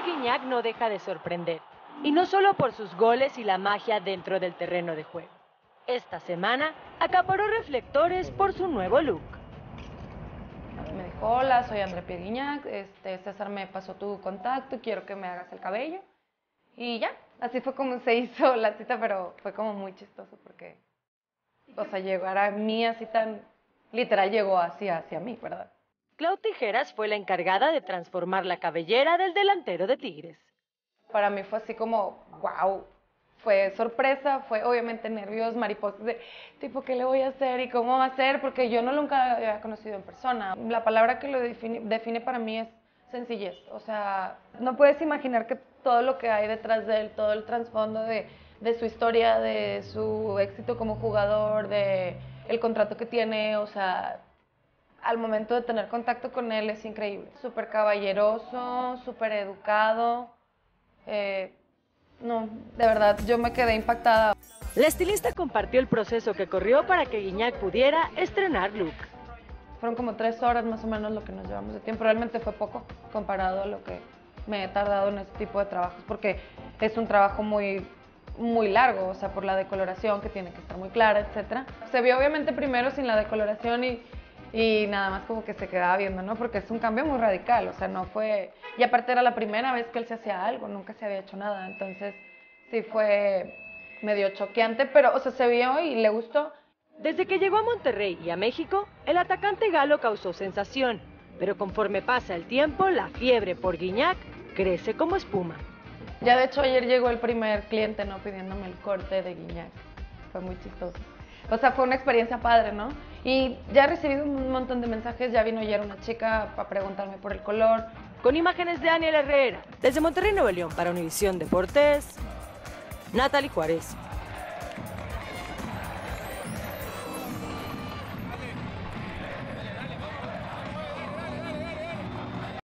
Pierre Guignac no deja de sorprender, y no solo por sus goles y la magia dentro del terreno de juego. Esta semana acaparó reflectores por su nuevo look. Me dijo, hola, soy André Pierre este, César me pasó tu contacto, quiero que me hagas el cabello. Y ya, así fue como se hizo la cita, pero fue como muy chistoso porque, o sea, llegar a mí así tan, literal llegó así hacia mí, ¿verdad? Clau Tijeras fue la encargada de transformar la cabellera del delantero de Tigres. Para mí fue así como, wow, fue sorpresa, fue obviamente nervios, mariposas de tipo, ¿qué le voy a hacer y cómo va a ser? Porque yo no nunca había conocido en persona. La palabra que lo define, para mí es sencillez. O sea, no puedes imaginar que todo lo que hay detrás de él, todo el trasfondo de, de su historia, de su éxito como jugador, de el contrato que tiene, o sea, al momento de tener contacto con él es increíble. Súper caballeroso, súper educado. Eh, no, de verdad, yo me quedé impactada. La estilista compartió el proceso que corrió para que Guiñac pudiera estrenar look. Fueron como tres horas más o menos lo que nos llevamos de tiempo. Realmente fue poco comparado a lo que me he tardado en este tipo de trabajos, porque es un trabajo muy, muy largo, o sea, por la decoloración que tiene que estar muy clara, etc. Se vio obviamente primero sin la decoloración y y nada más como que se quedaba viendo, ¿no? Porque es un cambio muy radical, o sea, no fue... Y aparte era la primera vez que él se hacía algo, nunca se había hecho nada, entonces sí fue medio choqueante, pero, o sea, se vio y le gustó. Desde que llegó a Monterrey y a México, el atacante galo causó sensación, pero conforme pasa el tiempo, la fiebre por Guiñac crece como espuma. Ya de hecho ayer llegó el primer cliente, ¿no? Pidiéndome el corte de Guiñac. Fue muy chistoso. O sea, fue una experiencia padre, ¿no? Y ya he recibido un montón de mensajes, ya vino ayer una chica para preguntarme por el color. Con imágenes de Daniel Herrera. Desde Monterrey, Nuevo León, para Univisión Deportes, Natalie Juárez.